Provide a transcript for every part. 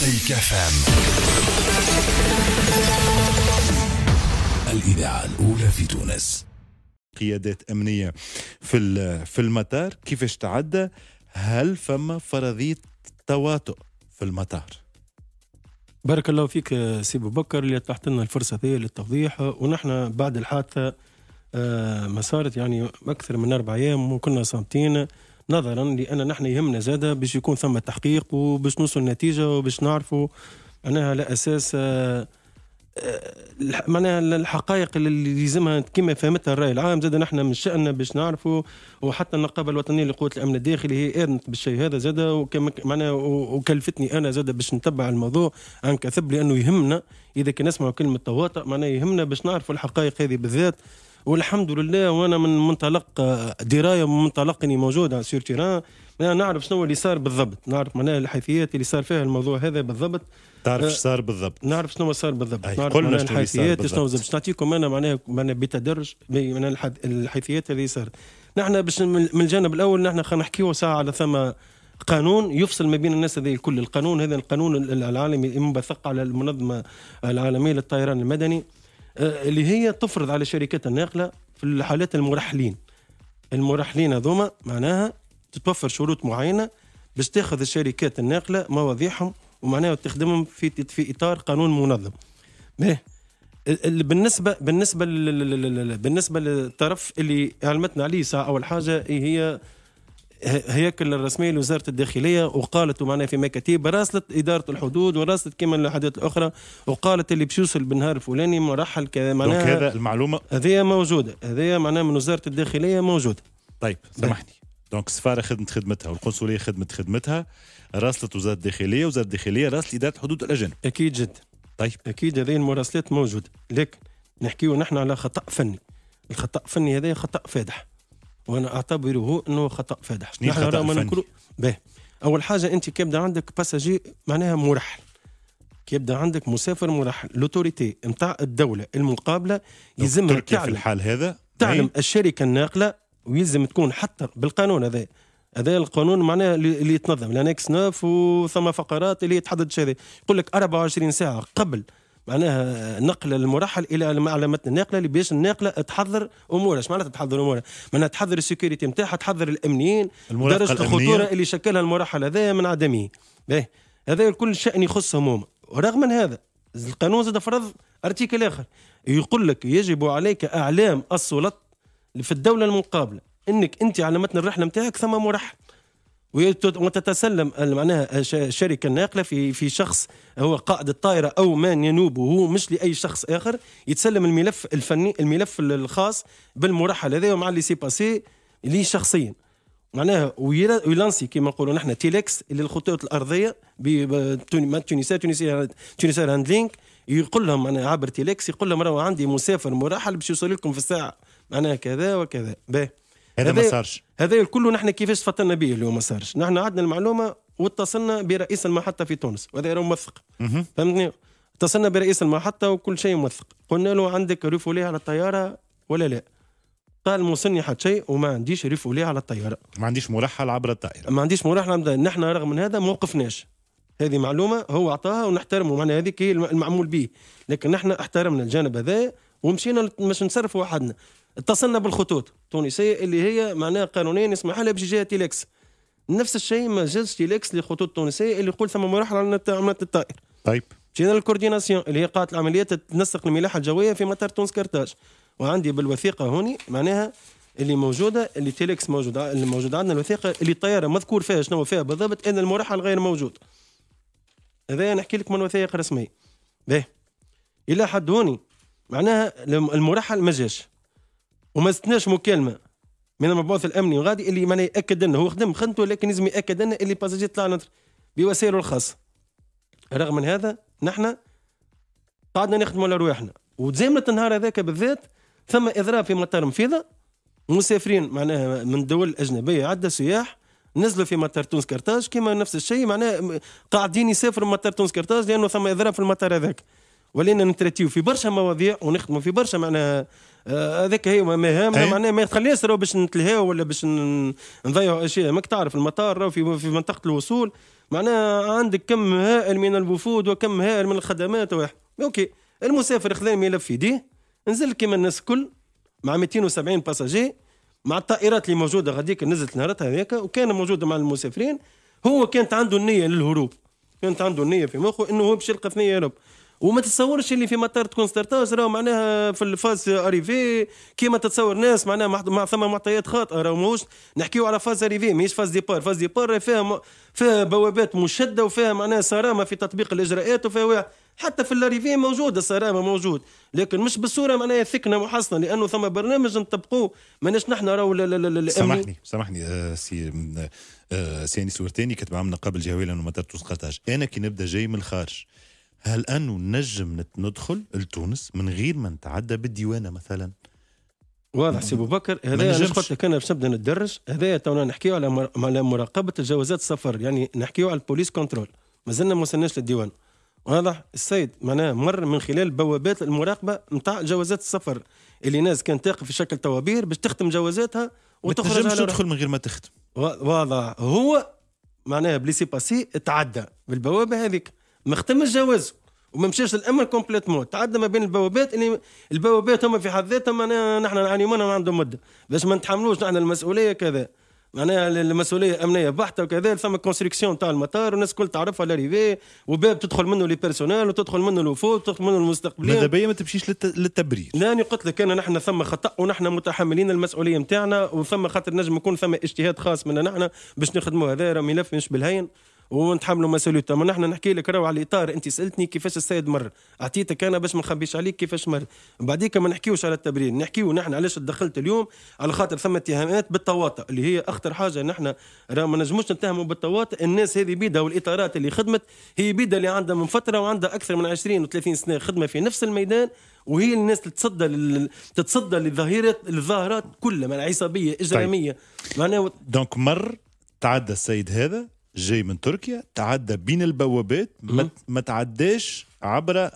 Mosaïque FM الإذاعة الأولى في تونس. قيادات أمنية في ال- في المطار كيفاش تعدى؟ هل فما فرضية تواطؤ في المطار؟ بارك الله فيك آه، سي ابو بكر اللي اتاحت لنا الفرصة هذه للتوضيح. ونحن بعد الحادثة آه، ما صارت يعني أكثر من أربع أيام وكنا صامتين. نظرا لأن نحن يهمنا زادة باش يكون ثم تحقيق وباش نوصل نتيجة وباش نعرفوا معناها على أساس آه، آه، معناها الحقائق اللي يلزمها كما فهمتها الرأي العام زاد نحن من شأننا باش نعرفوا وحتى النقابة الوطنية لقوه الأمن الداخلي هي اذنت بالشيء هذا زاد معناها وكلفتني أنا زاد باش نتبع الموضوع عن كثب لأنه يهمنا. إذا كان نسمعوا كلمة تواطؤ معناها يهمنا باش نعرفوا الحقائق هذه بالذات. والحمد لله وأنا من منطلق آه، دراية ومن منطلق اني موجود على سور تيران معناها نعرف شنو اللي صار بالضبط. نعرف معناها الحيثيات اللي صار فيها الموضوع هذا بالضبط. تعرف أه، إيش صار بالضبط. نعرف شنو صار بالضبط. نعرف قلنا شنو الحيثيات شنو. باش نعطيكم أنا معناها معناها بتدرج معناها الحد- الحيثيات اللي صارت نحن باش من من الجانب الأول نحن خلينا نحكيو ساعة على ثم قانون يفصل ما بين الناس هذه الكل. القانون هذا القانون ال- العالمي المنبثق على المنظمة العالمية للطيران المدني. آه، اللي هي تفرض على الشركات الناقله في الحالات المرحلين المرحلين هذوما معناها تتوفر شروط معينة باش تاخذ الشركات الناقله مواضيعهم ومعناها تخدمهم في في إطار قانون منظم. ال- بالنسبة بالنسبة بالنسبة للطرف اللي علمتنا عليه ساعة أول حاجة هي هياكل الرسمية لوزارة الداخلية وقالت معناها في مكاتيب راسلت إدارة الحدود وراسلت كما الحاجات الأخرى وقالت اللي باش يوصل بالنهار الفلاني مرحل كذا donc معناها هذا المعلومه هذه موجودة هذه معناها من وزارة الداخلية موجودة. طيب سامحني. donc السفاره خدمت خدمتها والقنصلية خدمت خدمتها راسلت وزارة الداخلية وزارة الداخلية راسلت إدارة حدود الأجانب. أكيد جدا طيب. أكيد هذه المراسلات موجودة. لكن نحكيو نحن على خطأ فني. الخطأ الفني هذا خطأ فادح. وأنا أعتبره إنه خطأ فادح. شنو نحن راهو؟ نقولوا باهي أول حاجة أنت كيبدا عندك passager معناها مرحل. كيبدا عندك مسافر مرحل. l'autorité نتاع الدولة المقابلة يلزمها تركيا في تعلم. الحال هذا؟ تعلم أي؟ الشركة الناقلة ويلزم تكون حتى بالقانون هذا. هذا القانون معناه اللي يتنظم. l'annexe 9 وثم فقرات اللي يتحدد شيء هذا يقول لك 24 ساعة قبل معناها نقل المرحل إلى علامه الناقله اللي باش الناقله تحضر أمورها. إيش معناتها تحضر أمورها؟ معناها تحضر السكيورتي نتاعها تحضر الأمنيين درجة. الخطورة اللي شكلها المرحل هذا من عدمه باهي هذا الكل شأن يخصهم هما. ورغم من هذا القانون زاد فرض أرتيكل آخر. يقول لك يجب عليك إعلام السلط في الدولة المقابلة. إنك أنت على متن الرحلة نتاعك ثم مرحل. وتتسلم معناها الش- الشركة الناقله في في شخص هو قائد الطائرة أو من ينوبه مش لأي شخص آخر يتسلم الملف الفني الملف الخاص بالمرحل هذا ومع ال laissez-passer ليه شخصيا. معناها ويلا- وي lancer كما نقولوا نحن télex اللي الخطوط الأرضية تونسيه Tunisie Handling يقول لهم أنا عبر télex يقول لهم راهو عندي مسافر مرحل باش يوصل لكم في الساعة معناها كذا وكذا. باهي. هذا ما صارش. هذا الكل نحن كيفاش تفطنا به اليوم ما صارش. نحن عندنا المعلومة واتصلنا برئيس المحطة في تونس وهذا راه موثق. فهمتني؟ اتصلنا برئيس المحطة وكل شيء موثق. قلنا له عندك refoulé على الطيارة ولا لا؟ قال موصلني حتى شيء وما عنديش refoulé على الطيارة. ما عنديش مرحل عبر الطائرة. ما عنديش مراحله نبدا نحن رغم من هذا ما وقفناش هذه معلومة هو أعطاها ونحترمه. معناها هذيك هي الم- المعمول به. لكن نحن احترمنا الجانب هذا ومشينا باش نصرفوا وحدنا اتصلنا بالخطوط التونسية اللي هي معناها قانونيا يسمح لها باش يجيها télex. نفس الشيء ما جاش télex للخطوط التونسيه اللي يقول ثم مرحل على متن الطائرة. طيب. مشينا لل coordination اللي هي قاعه العمليات تنسق الملاحه الجوية في مطار تونس كرتاج وعندي بالوثيقة هوني معناها اللي موجودة اللي télex موجود ع- اللي موجود عندنا الوثيقة اللي الطياره مذكور فيها شنو فيها بالضبط إن المرحل غير موجود. هذا نحكي لك من وثائق رسمية. باهي إلى حد هوني معناها الم- المرحل ما جاش. وما استناش مكالمة من المبعوث الأمني وغادي اللي معناها يأكد لنا هو خدم خدمته لكن لازم يأكد لنا اللي باساجي طلع بوسائله الخاصة. رغم من هذا نحن قعدنا نخدموا على رواحنا وتزامنت النهار هذاك بالذات ثم إضراب في مطار مفيدة مسافرين معناها من دول أجنبية عدة سياح نزلوا في مطار تونس كرتاج كما نفس الشيء معناها قاعدين يسافروا مطار تونس كرتاج لأنه ثم إضراب في المطار هذاك. ولينا ن traiter و في برشا مواضيع ونخدموا في برشا معناها آه، هذاك هي مهامنا أي. معناها ما تخليش راهو باش نتلهاو ولا باش نضيعوا أشياء. ماك تعرف المطار راهو في في منطقة الوصول معناها عندك كم هائل من الوفود وكم هائل من الخدمات واحد OK. المسافر خذا الملف في يديه نزل كيما الناس الكل مع 270 passager مع الطائرات اللي موجودة غاديك نزلت نهارتها هذاك وكان موجودة مع المسافرين هو كانت عنده النية للهروب. كانت عنده النية في مخه إنه هو باش يلقى ثنيه يهرب. وما تتصورش اللي في مطار تونس قرطاج راهو معناها في ال phase arrivée كيما تتصور ناس معناها مع, ثم معطيات خاطئة راهو ماهوش نحكيو على phase arrivée ماهيش phase départ. phase départ فيها م... فيها بوابات مشددة وفيها معناها صرامة في تطبيق الإجراءات وفيها حتى في ال arrivée موجود الصرامه موجود. لكن مش بالصورة معناها ثكنه محصنه لأنه ثم برنامج نطبقوه ماناش نحن راهو سامحني سامحني آه سي آه سياني سورتاني كتب عملنا قبل جهويلا ومطار تونس قرطاج أنا كي نبدأ جاي من الخارج. هل انه نجم ندخل لتونس من غير ما نتعدى بالديوانة مثلا؟ واضح سي ابو بكر هذا علاش قلت لك أنا باش نبدأ ندرج. هذا تونا نحكيو على على مراقبة الجوازات السفر. يعني نحكيو على البوليس كنترول مازلنا ما وصلناش للديوان. واضح؟ السيد معناه مر من خلال بوابات المراقبة نتاع جوازات السفر. اللي ناس كانت تقف في شكل طوابير باش تختم جوازاتها وتخرج ما تدخل من غير ما تختم واضح. هو معناها ب laissez-passer تعدى بالبوابة هذيك. ما ختمش جوازه وما مشاش الامر complètement. تعدى ما بين البوابات اللي البوابات هما في حد ذاتهم نحن نعاني منهم عندهم مدة. باش ما نتحملوش نحن المسؤولية كذا. معناها المسؤولية أمنية بحتة وكذا ثم construction تاع المطار والناس الكل تعرفها l'arrivée وباب تدخل منه les personnels وتدخل منه الوفود وتدخل منه المستقبلين ماذا بيا؟ ما تمشيش للتبرير. لاني قلت لك أنا نحن ثم خطأ ونحن متحملين المسؤولية نتاعنا وثم خاطر نجم يكون ثم اجتهاد خاص منا نحن باش نخدموا هذا ملف مش بالهين ونتحملوا مسؤوليته اما نحن نحكي لك راهو على الإطار. أنت سألتني كيفاش السيد مر. أعطيتك أنا باش ما نخبيش عليك كيفاش مر. بعديك ما نحكيوش على التبرير نحكيو نحن علاش تدخلت اليوم على خاطر ثم اتهامات بالتواطؤ اللي هي أخطر حاجة. نحن راه ما نجموش نتهموا بالتواطؤ. الناس هذه بيدها والإطارات اللي خدمت هي بيدها اللي عندها من فترة وعندها أكثر من 20 و30 سنة خدمة في نفس الميدان وهي الناس تتصدى لل... تتصدى للظاهرات الظاهرات كلها من عصابية إجرامية. طيب. معناها donc مر تعدى السيد هذا جاي من تركيا تعدى بين البوابات ما, ما تعداش عبر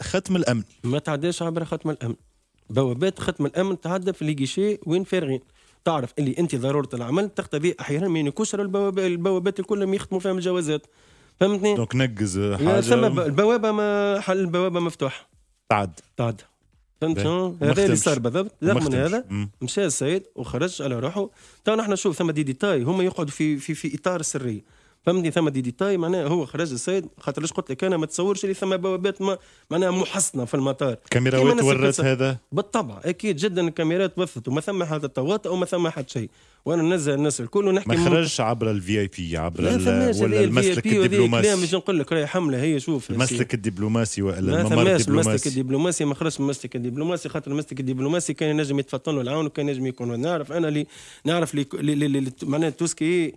ختم الامن ما تعداش عبر ختم الأمن. بوابات ختم الأمن تعدى في ليجيشي وين فارغين. تعرف اللي أنت ضرورة العمل تقتضي أحيانا من يكسر البوابات, البوابات الكل يختموا فيهم الجوازات. فهمتني؟ donc نقز حاجة ثم البوابة ما حل البوابة مفتوحة. تعد. تعد. فهمت هذا اللي صار بالضبط. رغم من هذا مشى السيد وخرج على روحه. تو نحن نشوف ثم دي ديتاي هما يقعدوا في في في إطار السريه فهمتني؟ ثم دي ديتاي معناها هو خرج السيد خاطر ليش قلت لك أنا ما تصورش اللي ثم بوابات ما معناها محصنة في المطار. كاميرات ورت هذا؟ بالطبع أكيد جدا الكاميرات وثت وما ثم هذا تواطؤ وما ثم حد شيء. وأنا ننزل الناس الكل ونحكي ما خرجش عبر ال VIP عبر ولا المسلك الدبلوماسي. لا مش نقول لك راهي حملة. هي شوف المسلك الدبلوماسي ولا الممر الدبلوماسي. المسلك الدبلوماسي ما خرجش المسلك الدبلوماسي خاطر المسلك الدبلوماسي كان ينجم يتفطن له العون وكان ينجم يكون نعرف. أنا اللي نعرف اللي معناها توسكي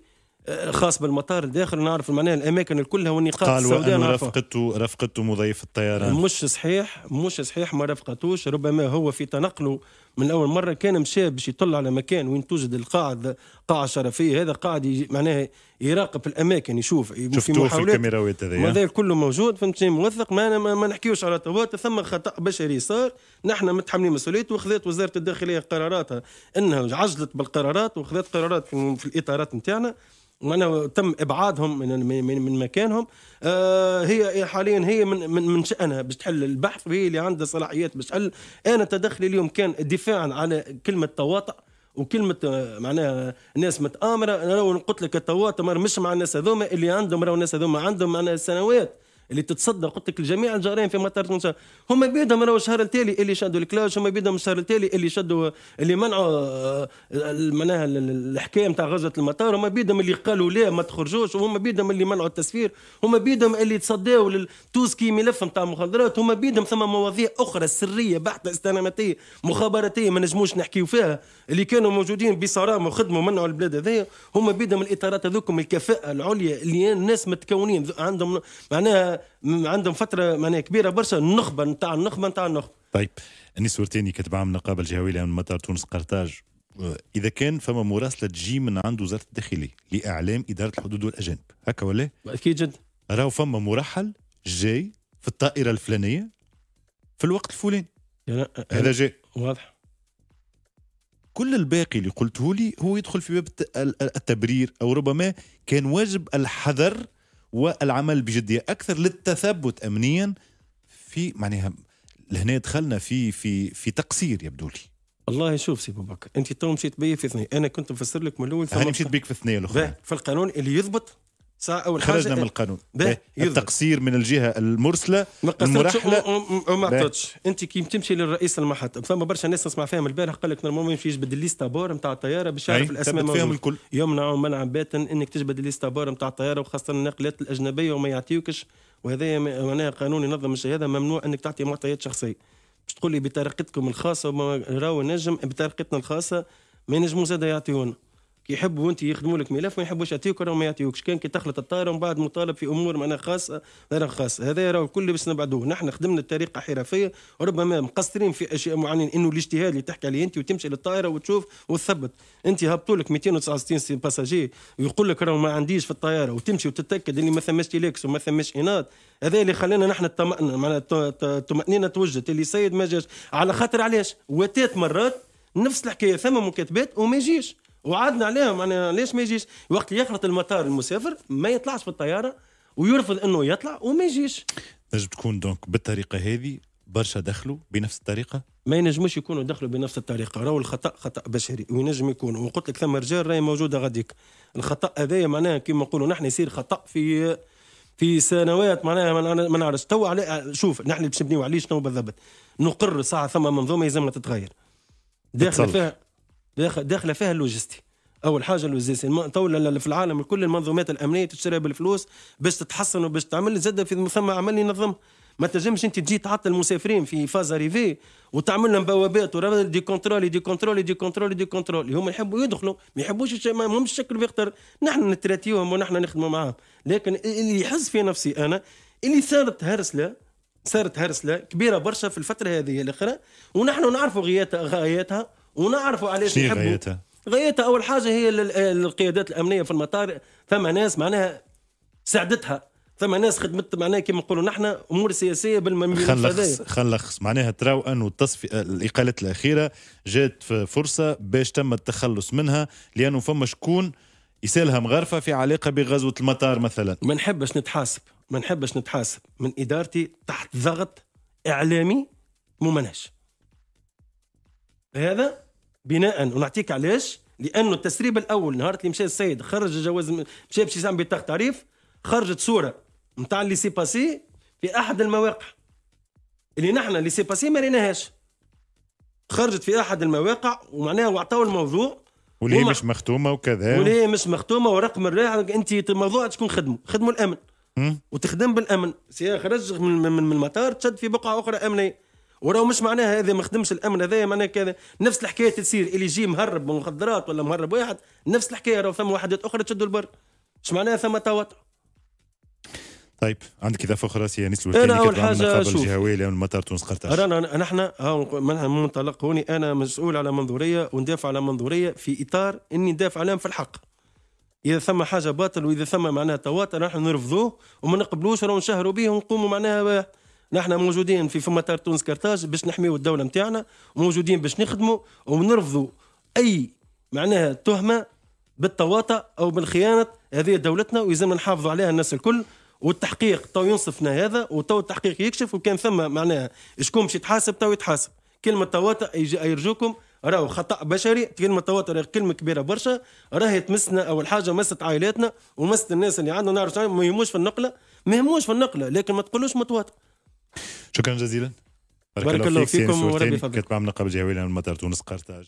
خاص بالمطار الداخل نعرف معناها الأماكن كلها والنقاط السوداء قالوا رفقته رفقته مضيف الطيران. مش صحيح مش صحيح ما رفقتوش. ربما هو في تنقله من اول مرة كان مشى باش يطل على مكان وين توجد القاعه قاعة شرفية. هذا قاعد معناها يراقب الأماكن يشوف في الكاميراوات هذه هذا كله موجود فهمتني؟ موثق ما, ما, ما نحكيوش على تواطؤ ثم خطأ بشري صار. نحن متحملين مسؤوليته وخذت وزارة الداخلية قراراتها إنها عجلت بالقرارات وخذت قرارات في الإطارات نتاعنا. وأنا تم إبعادهم من من, من مكانهم. آه هي حاليا هي من من, من شأنها باش تحل البحث وهي اللي عندها صلاحيات باش تحل. أنا تدخلي اليوم كان دفاعا على كلمة تواطؤ وكلمة آه، معناها الناس متآمرة. أنا قلت لك التواطؤ مش مع الناس هذوما اللي عندهم راهو الناس هذوما عندهم معناها سنوات اللي تتصدى قلت لك الجميع الجارين في مطار تونس. هما بيدهم راهو الشهر التالي اللي شدوا الكلاش هما بيدهم الشهر التالي اللي شدوا اللي منعوا آه، معناها الحكاية نتاع غزوة المطار. هما بيدهم اللي قالوا لا ما تخرجوش وهما بيدهم اللي منعوا التسفير. هما بيدهم اللي تصداوا للتوسكي ملف نتاع مخدرات. هما بيدهم ثم مواضيع أخرى سرية بحتة استناماتية مخابراتية ما نجموش نحكيو فيها اللي كانوا موجودين بصرامة وخدموا منعوا البلاد هذيا. هما بيدهم الإطارات هذوكم الكفاءة العليا اللي الناس متكونين عندهم معناها عندهم فترة معناها كبيرة برشا النخبة نتاع النخبة نتاع النخبة. طيب انيس ورتيني كتب عام نقابه الجهوية من مطار تونس قرطاج. إذا كان فما مراسلة تجي من عند وزارة الداخلية لإعلام إدارة الحدود والأجانب. هكا ولا؟ أكيد جدا راهو فما مرحل جاي في الطائرة الفلانية في الوقت الفلاني. هذا جاي. واضح. كل الباقي اللي قلته لي هو يدخل في باب التبرير أو ربما كان واجب الحذر والعمل بجدية. أكثر للتثبت امنيا في معناها لهنا دخلنا في في في تقصير يبدو لي. والله شوف سي بكر. أنت تو مشيت بي في ثنية. أنا كنت مفسر لك من الأول هاني مشيت بيك في الثنيه الاخرى في القانون اللي يضبط ساعة أول حاجة خرجنا من القانون باهي، يضبط. التقصير من الجهة المرسلة ما المرحلة وما. عطتش أنت كي تمشي للرئيس المحطه فما برشا ناس نسمع فيهم البارح قال لك normalement يمشي يجبد ال liste à bord نتاع الطيارة باش يعرف الأسماء فيهم. الكل. يمنع منعا باتا إنك تجبد ال liste à bord نتاع الطيارة وخاصة النقلات الأجنبية وما يعطيوكش وهذا معناها قانون ينظم الشهاده ممنوع إنك تعطي معطيات شخصية باش تقول لي بطريقتكم الخاصة راهو نجم بطريقتنا الخاصة ما ينجموا زاد يعطيونا كي يحبوا انت يخدموا لك ملف ما يحبوش يعطيوك ما يعطيوكش. كان كي تخلط الطائرة ومن بعد مطالب في أمور معناها خاصة غير خاصة. هذا راهو الكل باش نبعدوه. نحن خدمنا بطريقه حرفية وربما مقصرين في أشياء معينين إنه الاجتهاد اللي تحكي عليه أنت وتمشي للطائرة وتشوف وتثبت. أنت هبطوا لك 269 سي passagers ويقول لك راهو ما عنديش في الطيارة وتمشي وتتأكد اللي ما ثماش télex وما ثماش INAD. هذا اللي خلانا نحن الطمأنة معناها الط- الط- الطمأنينة توجد اللي سيد ما جاش على خاطر علاش؟ وتات مرات نفس الحكاية ثم مكاتبات وما يجيش. وعدنا عليهم معناها ليش ما يجيش؟ وقت يخلط المطار المسافر ما يطلعش في الطيارة ويرفض إنه يطلع وما يجيش. نجم تكون donc بالطريقة هذه برشا دخلوا بنفس الطريقة؟ ما ينجموش يكونوا دخلوا بنفس الطريقة. راهو الخطأ خطأ بشري وينجم يكون وقلت لك ثم رجال راهي موجودة غاديك. الخطأ هذايا معناها كما نقولوا نحن يصير خطأ في في سنوات معناها ما نع- ما نعرفش. تو على شوف نحن باش نبنيو عليه شنو بالضبط. نقر ساعة ثم منظومة يلزمها تتغير. تتصلح. فيها داخل- داخلة فيها اللوجستي. أول حاجة اللوجستي الم- تو ل- ل- في العالم كل المنظومات الأمنية تشتريها بالفلوس باش تتحسن وباش تعمل زاد في ثم عمل ينظم. ما تنجمش أنت تجي تعطل المسافرين في phase arrivée وتعمل لهم بوابات de contrôle de contrôle de contrôle de contrôle. هم يحبوا يدخلوا ما يحبوش ما همش الشكل بيختار. نحن نتراتيوهم ونحن نخدموا معاهم. لكن اللي يحس في نفسي أنا اللي صارت هرسلة صارت هرسلة كبيرة برشا في الفترة هذه الاخرى ونحن نعرفوا غايتها ونعرفوا علاش يحبوا. غايتها؟ غايتها أول حاجة هي القيادات الأمنية في المطار. ثم ناس معناها ساعدتها. ثم ناس خدمت معناها كما نقولوا نحن أمور سياسية بالمليون خلخص خلخص معناها تراو انه التصفي الإقالات الأخيرة جات فرصة باش تم التخلص منها لأنه فما شكون يسالها مغرفة في علاقة بغزوة المطار مثلا. ما نحبش نتحاسب. ما نحبش نتحاسب. من إدارتي تحت ضغط إعلامي ممنهج. هذا بناء ونعطيك علاش؟ لأنه التسريب الأول نهار اللي مشى السيد خرج جواز مشى باش يعمل بطاقه تعريف خرجت صورة نتاع ال laissez-passer في أحد المواقع. اللي نحن ال laissez-passer ما ريناهاش. خرجت في أحد المواقع ومعناها وعطاو الموضوع. واللي مش مختومة وكذا. واللي هي مش مختومة ورقم الراعي أنت الموضوع تكون خدمة خدموا الأمن. وتخدم بالأمن. سي خرج من, من, من المطار تشد في بقعة أخرى أمنية. وراه مش معناها هذا ما خدمش الأمن هذايا معناها كذا. نفس الحكاية تصير اللي يجي مهرب من المخدرات ولا مهرب واحد نفس الحكاية راه ثم وحدات أخرى تشدوا البر. مش معناها ثم تواطؤ طيب عندك إضافة أخرى سي كتب عن حاجة النقابه شوف. الجهويه لمطار تونس قرطاج. رانا نحن من منطلق هوني أنا مسؤول على منظورية وندافع على منظورية في إطار إني ندافع عليهم في الحق. إذا ثم حاجة باطل وإذا ثم معناها تواطؤ نحن نرفضوه وما نقبلوش ونشهروا نشهروا به ونقوموا معناها نحن موجودين في في مطار تونس قرطاج باش نحميو الدولة نتاعنا وموجودين باش نخدموا ونرفضوا أي معناها تهمة بالتواطؤ أو بالخيانة هذه دولتنا ويلزمنا نحافظوا عليها الناس الكل. والتحقيق تو ينصفنا هذا وتو التحقيق يكشف وكان ثم معناها شكون باش يتحاسب تو يتحاسب. كلمة تواطؤ يجي يرجوكم راهو خطأ بشري. كلمة راهي كلمة كبيرة برشا. راهي تمسنا أول حاجة مست عائلاتنا ومست الناس اللي عندنا نعرف ما يهموش في النقلة. ما يهموش في النقلة لكن ما تقولوش متواطئ. شكرا جزيلا. بارك الله سي أنيس فيكم وربي يفضلك. كتب عن النقابه الجهويه لمطار تونس قرطاج